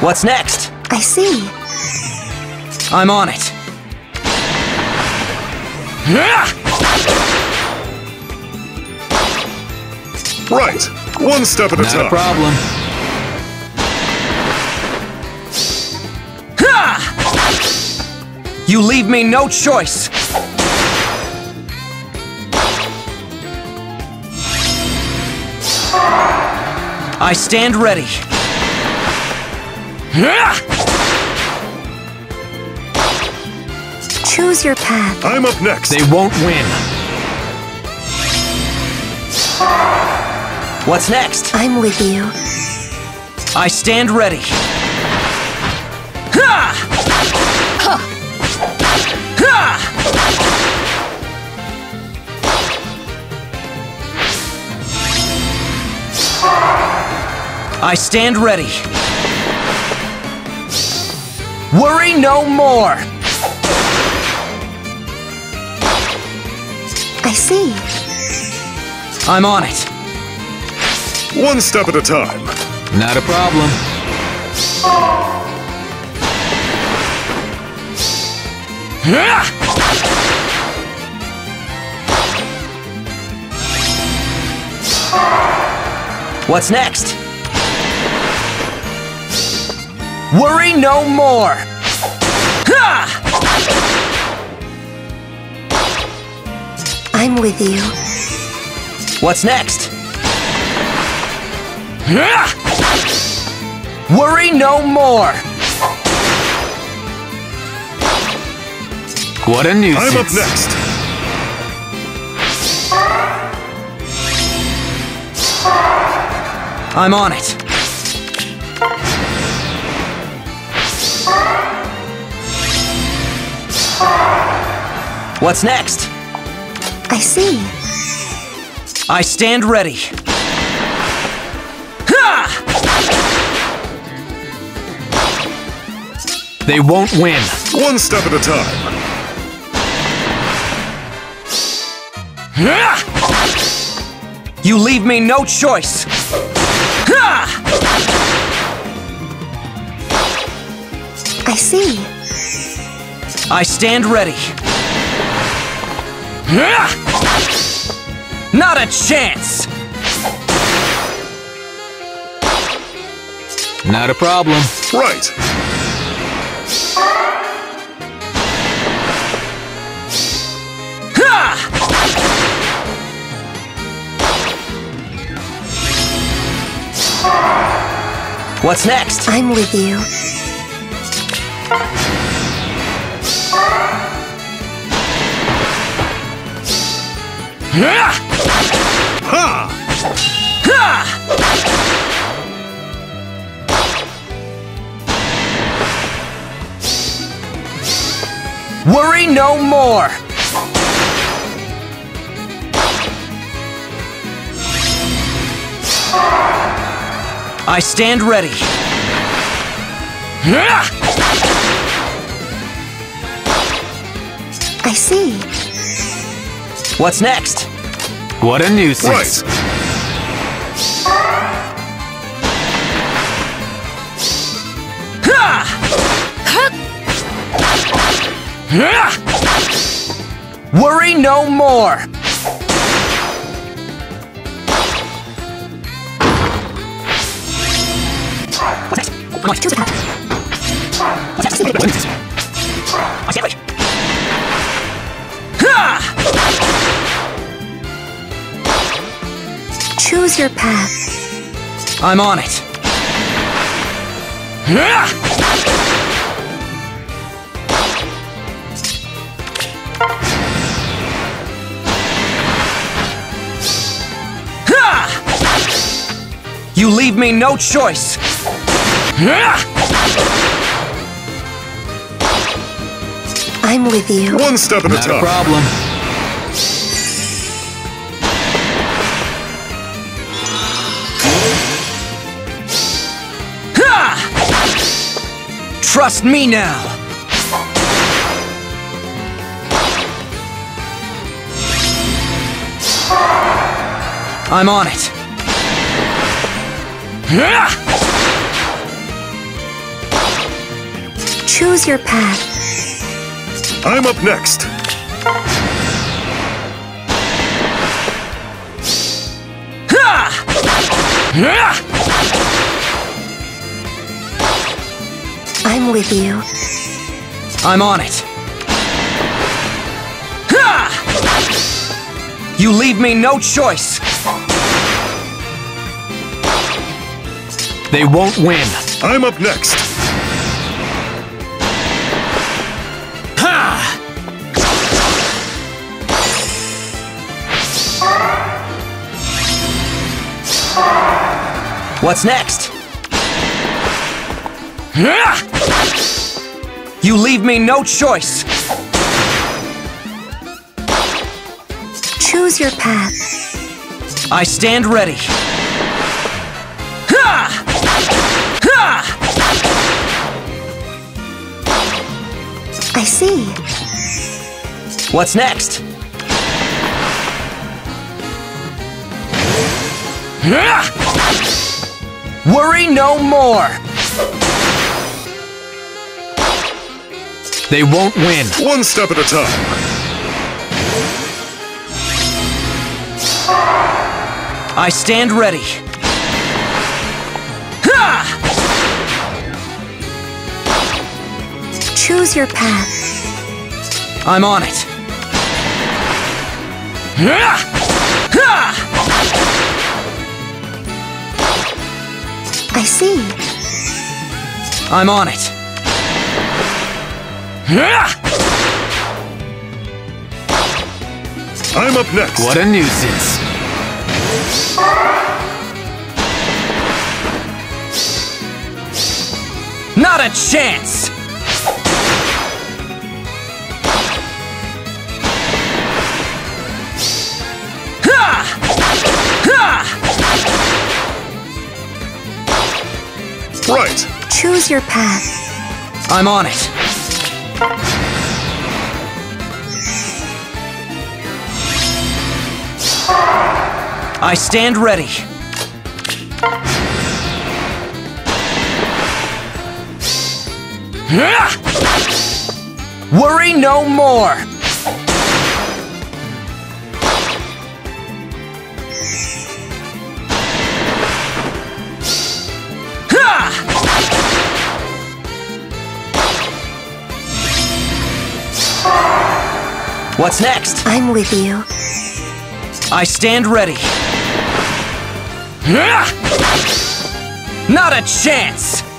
What's next? I see. I'm on it. Right. One step at a Not a time. problem. You leave me no choice. I stand ready. Choose your path. I'm up next. They won't win. What's next? I'm with you. I stand ready. Ha! Ha! I stand ready. Worry no more. I see. I'm on it. One step at a time. Not a problem. What's next? Worry no more. Ha! I'm with you. What's next? Worry no more. What a nuisance. I'm up next. I'm on it. What's next? I see. I stand ready. Ha! They won't win. One step at a time. You leave me no choice. I see. I stand ready. Not a chance. Not a problem. Right. What's next? I'm with you. Worry no more. I stand ready. I see. What's next? What a nuisance. Right. Worry no more. Come on, Choose your path. I'm on it. You leave me no choice. I'm with you. One step at a Not a time. problem. Trust me now! I'm on it! Choose your path. I'm up next. Ha! I'm with you. I'm on it. Ha! You leave me no choice. They won't win. I'm up next. Ha! What's next? You leave me no choice. Choose your path. I stand ready. Ha! Ha! I see. What's next? Ha! Worry no more. They won't win. One step at a time. I stand ready. Ha! Choose your path. I'm on it. Ha! Ha! I see. I'm on it. Ha! I'm up next. What a nuisance. Not a chance! Ha! Ha! Right. Choose your path. I'm on it. I stand ready. Worry no more. What's next? I'm with you. I stand ready. Not a chance!